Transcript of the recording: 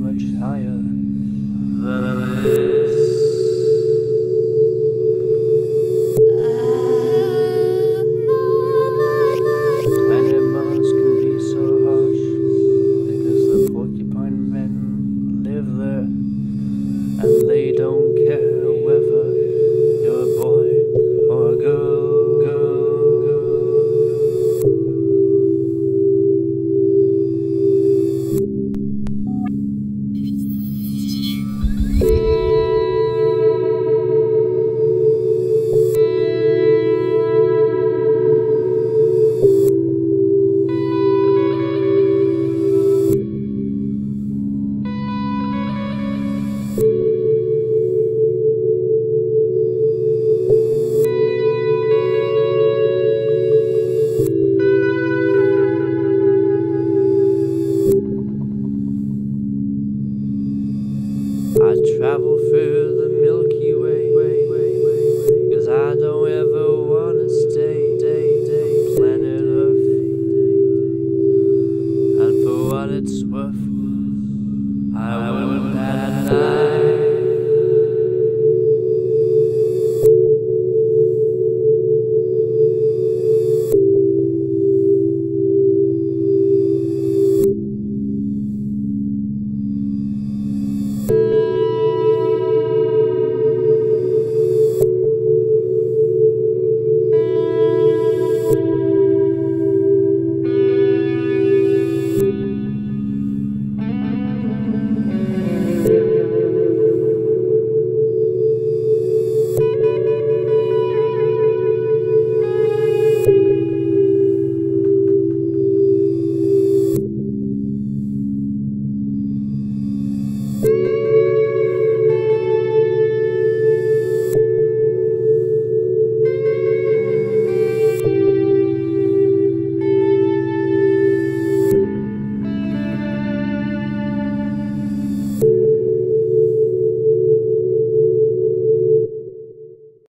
much higher than this. So because the porcupine men live there. travel through the Milky Way. Cause I don't ever wanna stay, day, day, planet Earth. And for what it's worth, I will.